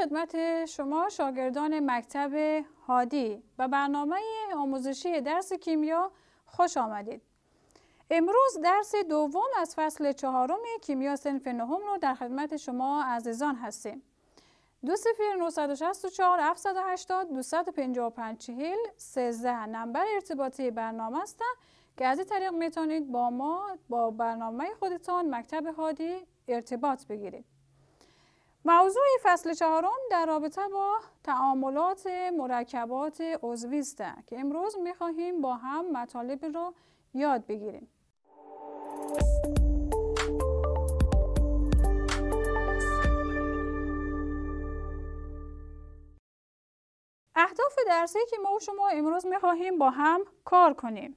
خدمت شما شاگردان مکتب هادی و برنامه آموزشی درس کیمیا خوش آمدید. امروز درس دوم از فصل چهارم کیمیا سنف نهم رو در خدمت شما عزیزان هستیم. دو سفیر 964 780 255 40 13 نمبر ارتباطی برنامه است که از این طریق می‌تونید با ما با برنامه خودتان مکتب هادی ارتباط بگیرید. موضوع فصل چهارم در رابطه با تعاملات مرکبات عضوی است که امروز می‌خواهیم با هم مطالب را یاد بگیریم. اهداف درسی که ما و شما امروز می‌خواهیم با هم کار کنیم.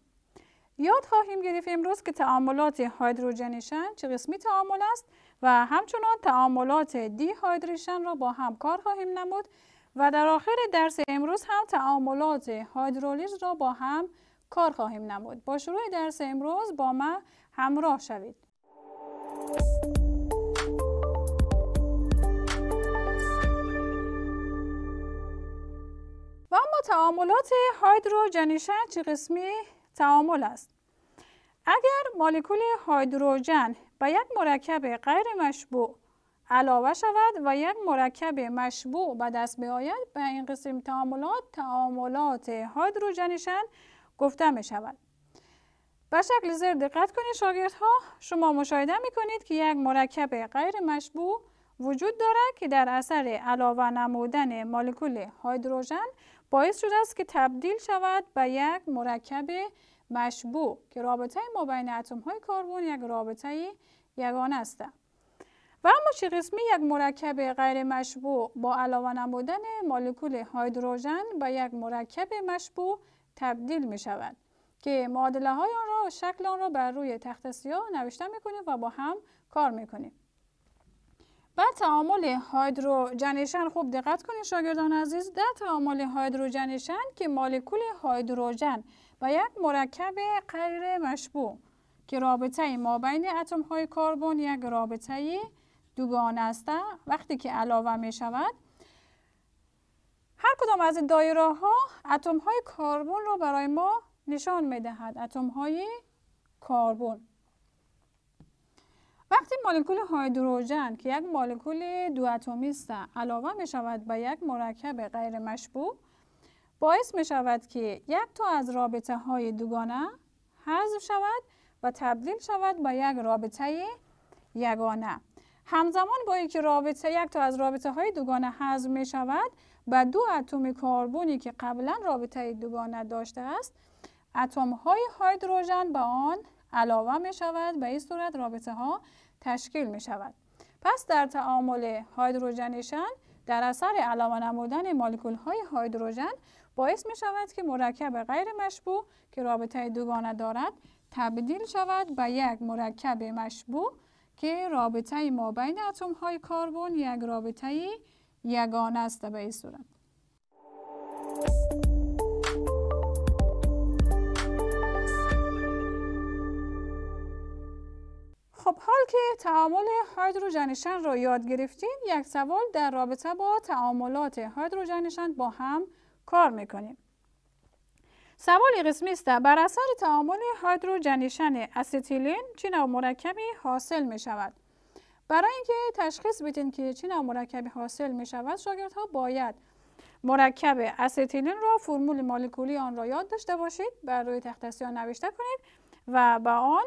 یاد خواهیم گرفت امروز که تعاملات هایدروژنیشن چه قسمی تعامل است و همچنان تعاملات دی هایدریشن را با هم کار خواهیم نمود و در آخر درس امروز هم تعاملات هایدرولیز را با هم کار خواهیم نمود. با شروع درس امروز با ما همراه شوید. و اما تعاملات هایدروژنیشن چه قسمی تعامل است؟ اگر مولکول هایدروژن به یک مرکب غیر مشبوع علاوه شود و یک مرکب مشبوع به دست بیاید به این قسم تعاملات تعاملات هایدروژنیشن گفته می شود. به شکل زیر دقت کنید شاگردها شما مشاهده می کنید که یک مرکب غیر مشبوع وجود دارد که در اثر علاوه نمودن مولکول هایدروژن باعث شده است که تبدیل شود به یک مرکب مشبوع که رابطه ما بین اتم های کربن یک رابطه یگانه است. و اما چه قسمی یک مرکب غیر مشبوع با علاوه نمودن مولکول هایدروژن به یک مرکب مشبوع تبدیل می شود که معادله های آن را شکل آن را بر روی تخت سیاه نوشته می کنیم و با هم کار می کنیم. بعد تعامل هایدروژنیشن خوب دقت کنید شاگردان عزیز در تعامل هایدروژنیشن که مولکول هایدروژن یک مرکب غیر مشبوع که رابطه ما بین اتم های کربن یک رابطه دوگانه است. وقتی که علاوه می شود هر کدام از این دایره ها اتم های کربن را برای ما نشان می دهد اتم های کربن وقتی مولکول هایدروژن که یک مولکول دو اتمی است علاوه می شود به یک مرکب غیر مشبوع باعث می شود که یک تا از رابطه های دوگانه حذف شود و تبدیل شود به یک رابطه یگانه. همزمان با اینکه رابطه یک تا از رابطه های دوگانه حذف می شود و دو اتم کربنی که قبلا رابطه دوگانه داشته است اتم های هایدروژن به آن علاوه می شود به این صورت رابطه ها تشکیل می شود. پس در تعامل هایدروژنیشن در اثر علاوه نمودن مولکول های هایدروژن باعث می شود که مرکب غیر مشبوع که رابطه دوگانه دارد تبدیل شود به یک مرکب مشبوع که رابطه ما بین اتم های کربن یک رابطه یگانه است به این صورت. خب حال که تعامل hydrogenation را یاد گرفتیم یک سوال در رابطه با تعاملات hydrogenation با هم کار می‌کنیم. سوال قسمی است. بر اثر تعامل hydrogenation استیلین چه نوع مرکبی حاصل می شود برای اینکه تشخیص بدین که چه نوع مرکبی حاصل می شود شاگردها باید مرکب استیلین را فرمول مولکولی آن را یاد داشته باشید بر روی تخت سیاه نوشته کنید و به آن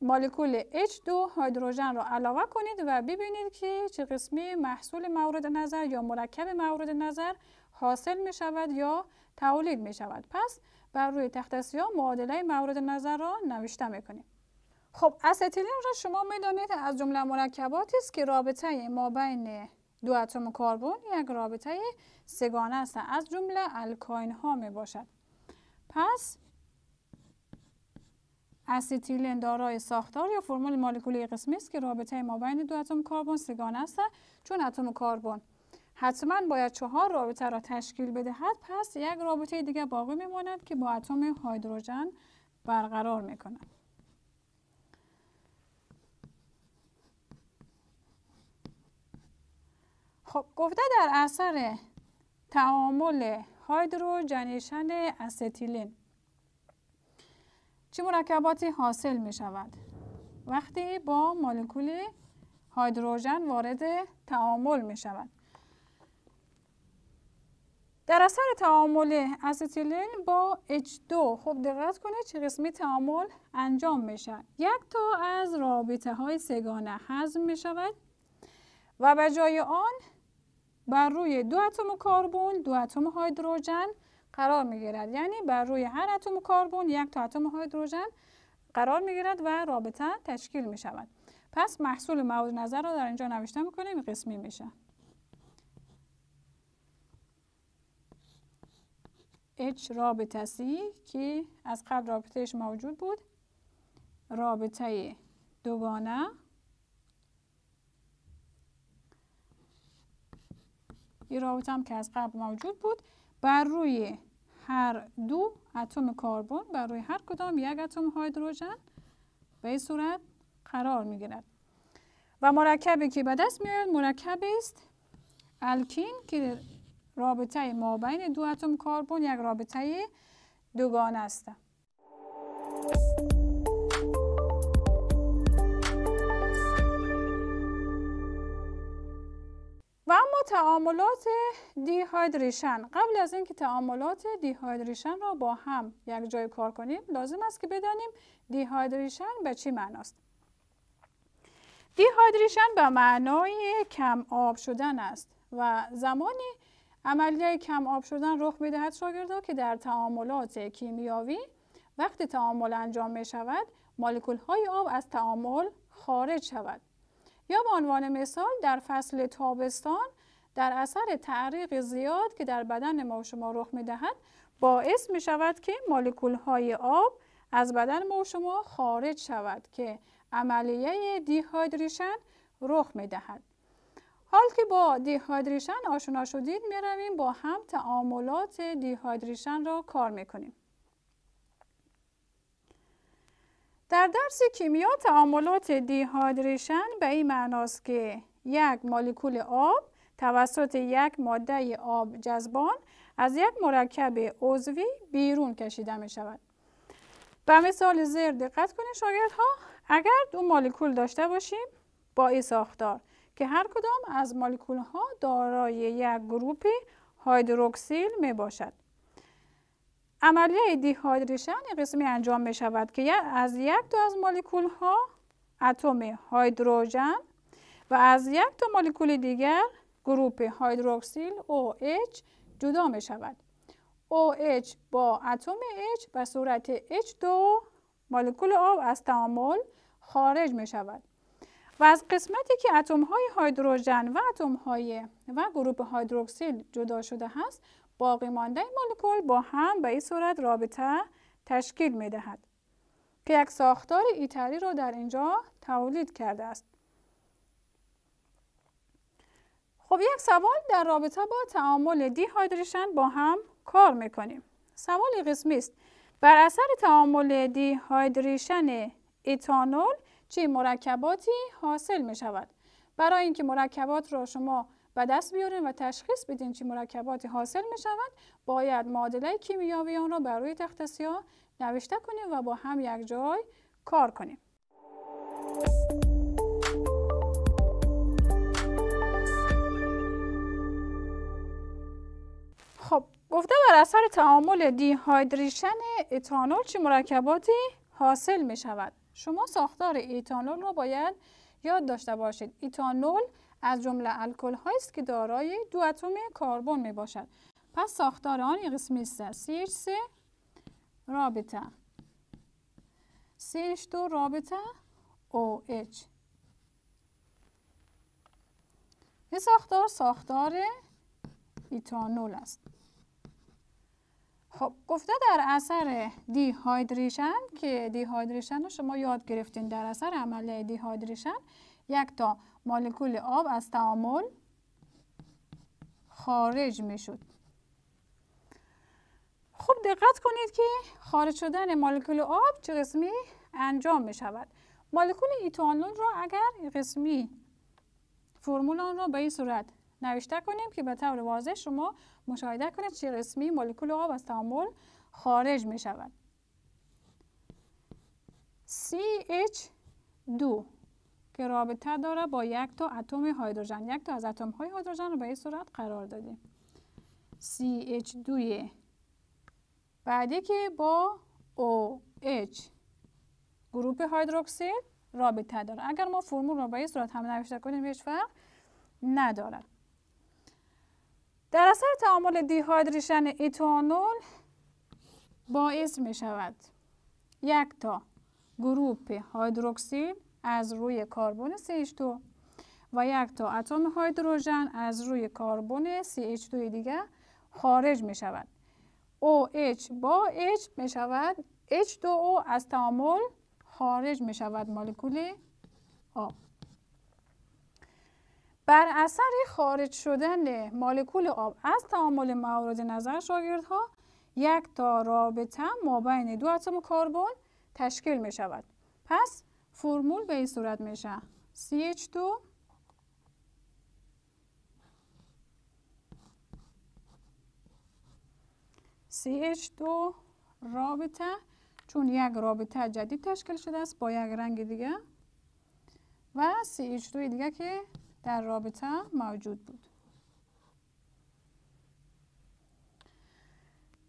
مولکول H2 هیدروژن را علاوه کنید و ببینید که چه قسمی محصول مورد نظر یا مرکب مورد نظر حاصل می شود یا تولید می شود پس بر روی تخت سیاه معادله مورد نظر را نوشته می کنید خب استیلین را شما می‌دانید از جمله مرکباتی است که رابطه ما بین دو اتم کربن یک رابطه سگانه است. از جمله الکاین ها می باشد پس استیلین دارای ساختار یا فرمول مولکولی قسمی است که رابطه ما بین دو اتم کربن سگانه است چون اتم کربن حتما باید چهار رابطه را تشکیل بدهد پس یک رابطه دیگه باقی میماند که با اتم هیدروژن برقرار می‌کند. خب گفته در اثر تعامل هایدروژنیشن استیلین چه مرکباتی حاصل می شود وقتی با مولکول هیدروژن وارد تعامل می شود در اثر تعامل استیلین با H2 خب دقت کنید چه قسمی تعامل انجام میشه. یک تا از رابطه های سگانه حذف می شود و به جای آن بر روی دو اتم کربن دو اتم هیدروژن قرار می گیرد یعنی بر روی هر اتم کربن یک تا اتم هیدروژن قرار می گیرد و رابطه تشکیل می شود پس محصول مورد نظر را در اینجا نوشته می‌کنیم قسمی میشه. H رابطه C که از قبل رابطهش موجود بود. رابطه دوگانه. این رابطه هم که از قبل موجود بود. بر روی هر دو اتم کربن بر روی هر کدام یک اتم هیدروژن به این صورت قرار می گیرد و مرکبی که به دست میاد مرکب است الکین که رابطه ما بین دو اتم کربن یک رابطه دوگانه است. و اما تعاملات دیهایدریشن. قبل از اینکه تعاملات دیهایدریشن را با هم یک جای کار کنیم لازم است که بدانیم دیهایدریشن به چی معناست. دیهایدریشن به معنای کم آب شدن است و زمانی عملیه کم آب شدن رخ می‌دهد شاگردا که در تعاملات کیمیاوی وقتی تعامل انجام می شود مولکول های آب از تعامل خارج شود یا به عنوان مثال در فصل تابستان در اثر تعریق زیاد که در بدن ما شما رخ می دهد باعث می شود که مولکول های آب از بدن ما شما خارج شود که عملیه دیهایدریشن رخ می دهد. حال که با دیهایدریشن آشنا شدید می رویم با هم تعاملات دیهایدریشن را کار می کنیم. در درس کیمیا تعاملات دیهایدریشن به این معناست که یک مولکول آب توسط یک ماده آب جذبان از یک مرکب عضوی بیرون کشیده می شود. به مثال زیر دقت کنید شاگردها اگر دو مولکول داشته باشیم با این ساختار که هر کدام از مولکول ها دارای یک گروپ هیدروکسیل می باشد عملیه dehydration قسمی انجام می شود که از یک تا از مولکول ها اتم هیدروژن و از یک تا مولکول دیگر گروپ هیدروکسیل OH جدا می شود. OH با اتم H به صورت H2 مولکول آب از تعامل خارج می شود. و از قسمتی که اتم های هیدروژن و اتم های و گروپ هیدروکسیل جدا شده است باقی مانده مولکول با هم به این صورت رابطه تشکیل می دهد که یک ساختار ایتری را در اینجا تولید کرده است. خب یک سوال در رابطه با تعامل دیهایدریشن با هم کار می‌کنیم. سوال قسمی است. بر اثر تعامل دیهایدریشن ایتانول چه مرکباتی حاصل می شود؟ برای اینکه مرکبات را شما به دست بیارین و تشخیص بدین چه مرکباتی حاصل می شود باید معادله کیمیاوی آن را بر روی تخت سیاه نوشته کنیم و با هم یک جای کار کنیم خب گفته بر اثر تعامل دیهایدریشن اتانول چه مرکباتی حاصل می شود شما ساختار ایتانول رو باید یاد داشته باشید. ایتانول از جمله الکل است که دارای دو اتم کربن می باشد. پس ساختار آن قسمی است. CH3 رابطه. CH2 رابطه OH این ساختار ساختار ایتانول است. خب گفته در اثر دیهایدریشن که دیهایدریشن رو شما یاد گرفتین در اثر عملیه دیهایدریشن یک تا مولکول آب از تعامل خارج می شد خب دقت کنید که خارج شدن مولکول آب چه قسمی انجام می شود مولکول ایتانول را اگر قسمی فرمول آن را به این صورت نوشته کنیم که به طور واضح شما مشاهده کنید چه قسمی مولکول آب از تعامل خارج می شود CH2 که رابطه داره با یک تا اتم هیدروژن. یک تا از اتم های هیدروژن رو به این صورت قرار دادیم. CH2 بعدی که با OH گروپ هیدروکسیل رابطه داره. اگر ما فرمول رو به این صورت هم نوشته کنیم هیچ فرق ندارد در اثر تعامل دیهایدریشن ایتانول باعث می شود یک تا گروپ هیدروکسیل از روی کربن CH2 و یک تا اتم هیدروژن از روی کربن CH2 دیگه خارج می شود OH با H می شود H2O از تعامل خارج می شود مولکول آب. بر اثر خارج شدن مولکول آب از تعامل موارد نظر شاگردها یک تا رابطه ما بین دو اتم کربن تشکیل می شود پس فرمول به این صورت میشه. CH2 CH2 رابطه چون یک رابطه جدید تشکیل شده است با یک رنگ دیگه. و CH2 دیگه که در رابطه موجود بود.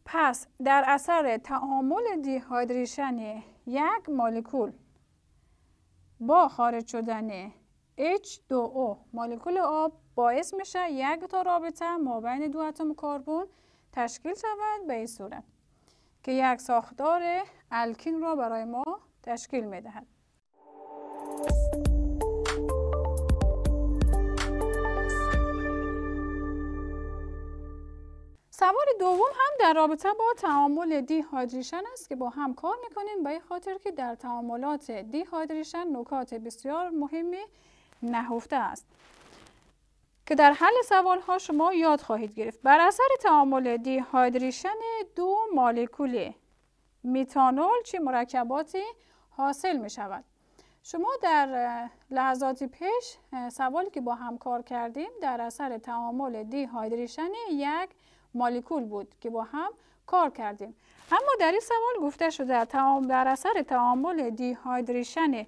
پس در اثر تعامل دیهایدریشن یک مولکول با خارج شدن H2O مولکول آب باعث میشه یک تا رابطه ما بین دو اتم کربن تشکیل شود به این صورت که یک ساختار الکین را برای ما تشکیل می‌دهد. سوال دوم هم در رابطه با تعامل دیهایدریشن است که با هم کار می‌کنیم به خاطر که در تعاملات دیهایدریشن نکات بسیار مهمی نهفته است. که در حل سوال ها شما یاد خواهید گرفت. بر اثر تعامل دیهایدریشن دو مولکول میتانول چه مرکباتی حاصل می شود شما در لحظات پیش سوالی که با هم کار کردیم در اثر تعامل دیهایدریشن یک مالیکول بود که با هم کار کردیم. اما در این سوال گفته شده در اثر تعامل دیهایدریشن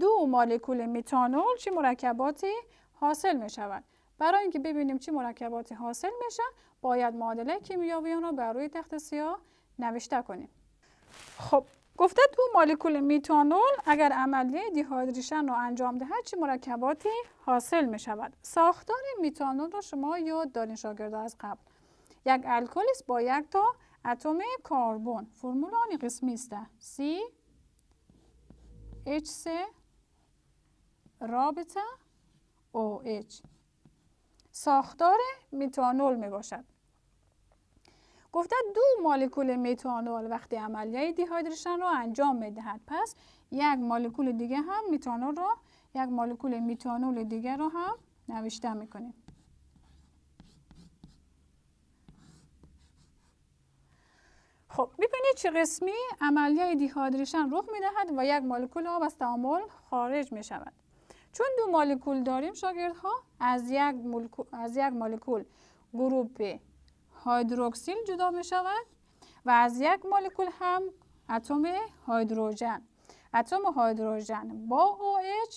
دو مولکول میتانول چه مرکباتی حاصل می شود برای اینکه ببینیم چه مرکباتی حاصل میشه باید معادله کیمیاوی را بر روی تخت سیاه نوشته کنیم. خب گفته دو مولکول میتانول اگر عملیه دیهایدریشن رو انجام دهد چه مرکباتی حاصل می شود ساختار میتانول رو شما یاد دارین از قبل. یک الکل است با یک تا اتم کربن فرمول آن قسمی است. C H3 رابطه OH ساختار میتانول می باشد. گفته دو مولکول میتانول وقتی عملیه دیهایدریشن را انجام می دهد. پس یک مولکول دیگه هم میتانول را یک مولکول میتانول دیگه را هم نوشته می‌کنیم خب ببینید چه قسمی عملیه دیهایدریشن رخ می‌دهد و یک مولکول آب از تعامل خارج می شود چون دو مولکول داریم شاگردها از یک از یک مولکول گروپ هیدروکسیل جدا می شود و از یک مولکول هم اتم هیدروژن اتم هیدروژن با OH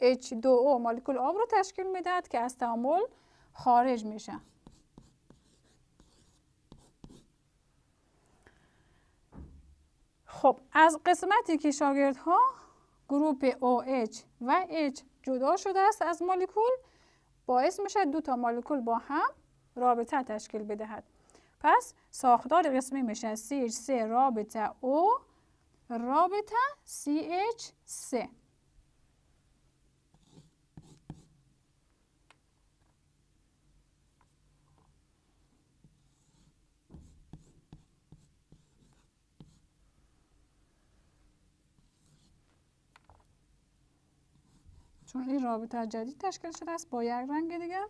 H2O مولکول آب رو تشکیل می‌دهد که از تعامل خارج میشه. خب از قسمتی که شاگردها گروپ OH و H جدا شده است از مولکول باعث میشه دو تا مولکول با هم رابطه تشکیل بدهد. پس ساختار قسمی میشه CH3 رابطه O رابطه CH3 چون این رابطه جدید تشکیل شده است با یک رنگ دیگه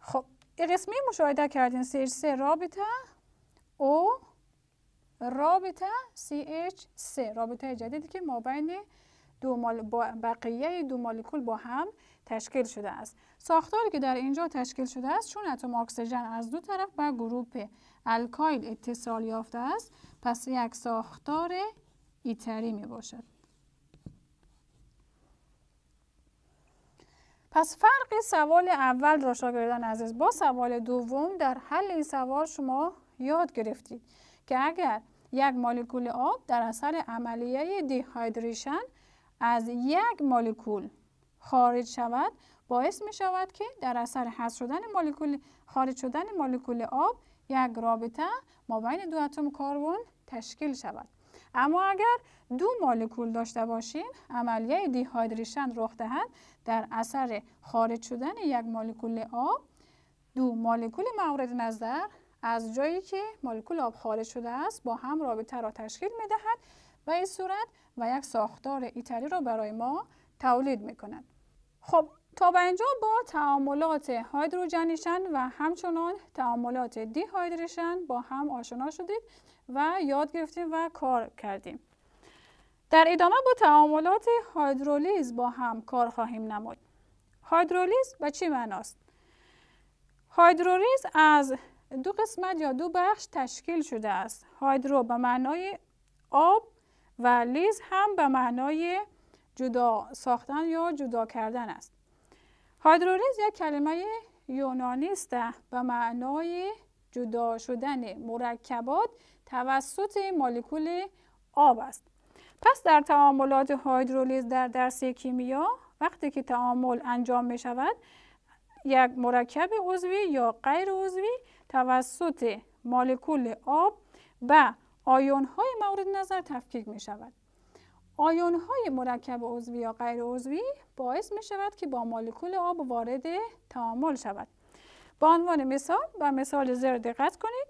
خب این قسمی مشاهده کردین. CH3 رابطه او رابطه CH3 رابطه جدیدی که ما بین دو مال بقیه دو مولکول با هم تشکیل شده است. ساختاری که در اینجا تشکیل شده است چون اتم اکسیژن از دو طرف به گروپ الکایل اتصال یافته است پس یک ساختار ایتری می باشد. پس فرق سوال اول را شاگردان عزیز با سوال دوم در حل این سوال شما یاد گرفتید که اگر یک مولکول آب در اثر عملیه دیهایدریشن از یک مولکول خارج شود باعث می شود که در اثر حذف شدن مولکول خارج شدن مولکول آب یک رابطه ما بین دو اتم کربن تشکیل شود اما اگر دو مولکول داشته باشیم عملیه دیهایدریشن رخ دهد در اثر خارج شدن یک مولکول آب دو مولکول مورد نظر از جایی که مولکول آب خارج شده است با هم رابطه را تشکیل می دهد و این صورت و یک ساختار ایتری را برای ما تولید می کند. خب تا به اینجا با تعاملات هایدروژنیشن و همچنان تعاملات دیهایدریشن با هم آشنا شدید و یاد گرفتیم و کار کردیم. در ادامه با تعاملات هایدرولیز با هم کار خواهیم نمود. هایدرولیز به چی معناست؟ هایدرولیز از دو قسمت یا دو بخش تشکیل شده است. هایدرو به معنای آب و لیز هم به معنای جدا ساختن یا جدا کردن است. هایدرولیز یک کلمه یونانی است به معنای جدا شدن مرکبات توسط مولکول آب است. پس در تعاملات هایدرولیز در درس کیمیا وقتی که تعامل انجام می شود یک مرکب عضوی یا غیر عضوی توسط مولکول آب به آیون های مورد نظر تفکیک می شود. آیون های مرکب عضوی یا غیر عضوی باعث می شود که با مولکول آب وارد تعامل شود. با عنوان مثال و مثال زیر دقت کنید.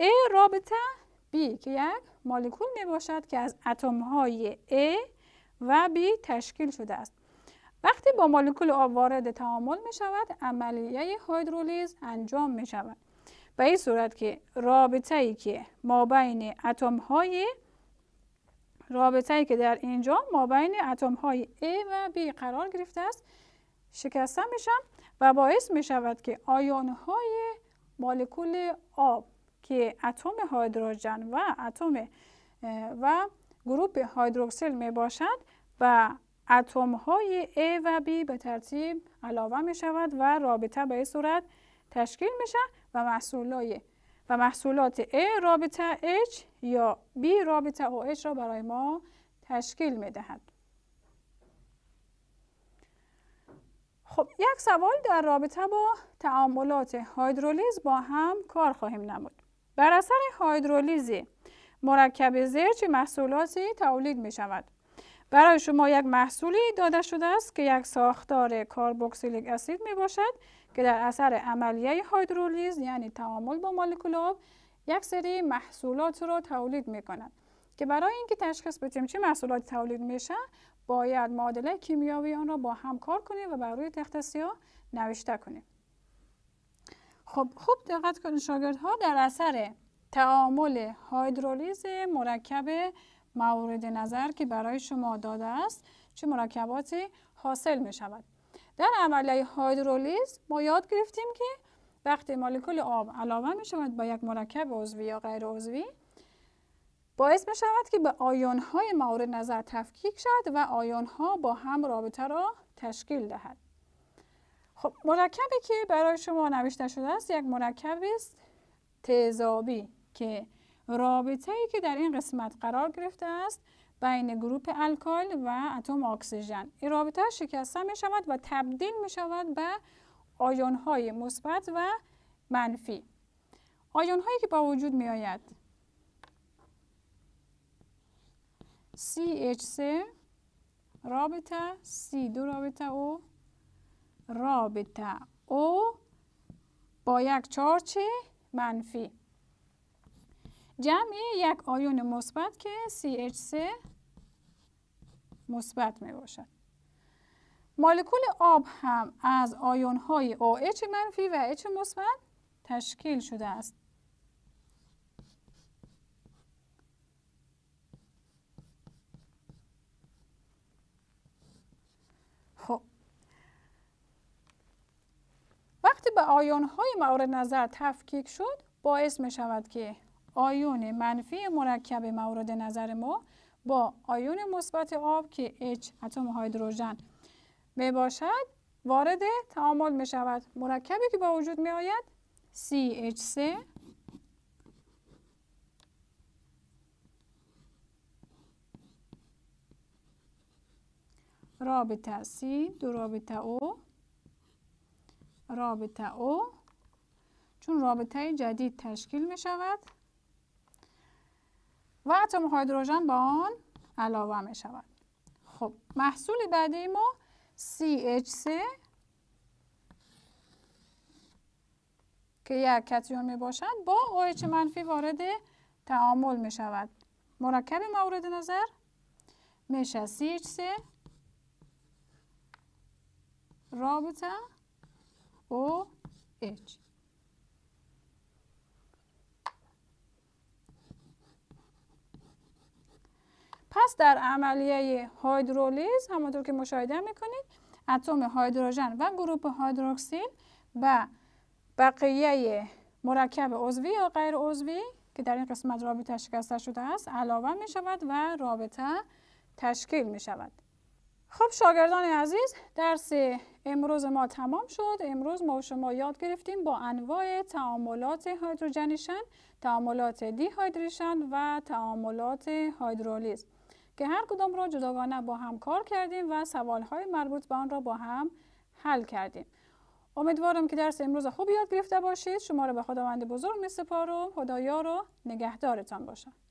A رابطه B که یک مولکول می باشد که از اتم های A و B تشکیل شده است. وقتی با مولکول آب وارد تعامل می شود عملیه هایدرولیز انجام می شود. به این صورت که رابطه ای که ما بین اتم های رابطه ای که در اینجا ما بین اتم های A و B قرار گرفته است شکسته میشن و باعث می شود که آیون های مولکول آب که اتم هایدروژن و اتم و گروپ هایدروکسیل می باشد و اتم های A و B به ترتیب علاوه می شود و رابطه به صورت تشکیل میشه و محصولات و محصولات A رابطه H یا B رابطه OH را برای ما تشکیل می دهد. خب یک سوال در رابطه با تعاملات هایدرولیز با هم کار خواهیم نمود. بر اثر هایدرولیز مرکب زیر چه محصولاتی تولید می شود؟ برای شما یک محصولی داده شده است که یک ساختار کاربوکسیلیک اسید می باشد که در اثر عملیه هایدرولیز یعنی تعامل با مولکول آب یک سری محصولات رو تولید می کند که برای اینکه تشخیص بدیم چه محصولات تولید میشه باید معادله کیمیاوی آن را با هم کار کنیم و بر روی تخت سیاه نوشته کنیم. خب خوب دقت کنید شاگردها در اثر تعامل هایدرولیز مرکب مورد نظر که برای شما داده است چه مرکباتی حاصل می شود. در عملیه هایدرولیز ما یاد گرفتیم که وقتی مولکول آب علاوه می شود با یک مرکب عضوی یا غیر عضوی باعث می شود که به آیون های مورد نظر تفکیک شد و آیون ها با هم رابطه را تشکیل دهد. خب مرکبی که برای شما نوشته شده است یک مرکب است تیزابی که رابطه ای که در این قسمت قرار گرفته است بین گروپ الکل و اتم اکسیژن. این رابطه شکسته می شود و تبدیل می شود به آیون های مثبت و منفی. آیون هایی که با وجود می آید CH3 رابطه C2 رابطه O رابطه O با یک چارچ منفی. جمع یک آیون مثبت که CH3 مثبت می باشد. مولکول آب هم از آیون های OH منفی و H مثبت تشکیل شده است. خب. وقتی به آیون های مورد نظر تفکیک شد باعث می شود که آیون منفی مرکب مورد نظر ما با آیون مثبت آب که H اتم هیدروژن می باشد وارد تعامل می شود. مرکبی که با وجود می آید CH3 رابطه C دو رابطه O. رابطه O. چون رابطه جدید تشکیل می شود. و اتم هیدروژن با آن علاوه می شود خب محصول بعدی ما CH3 که یک کتیون می باشد با OH منفی وارد تعامل می شود مرکب مورد نظر میشه CH3 رابطه OH پس در عملیه هیدرولیز همونطور که مشاهده می‌کنید اتم هیدروژن و گروپ هیدروکسیل و بقیه مرکب عضوی یا غیر عضوی که در این قسمت رابطه شکسته شده است علاوه می شود و رابطه تشکیل می شود خب شاگردان عزیز درس امروز ما تمام شد. امروز ما شما یاد گرفتیم با انواع تعاملات هیدروژنیشن تعاملات دی هیدریشن و تعاملات هیدرولیز که هر کدام را جداگانه با هم کار کردیم و سوالهای مربوط به آن را با هم حل کردیم. امیدوارم که درس امروز خوب یاد گرفته باشید. شما را به خداوند بزرگ می سپارم. خدایا رو نگهدارتان باشد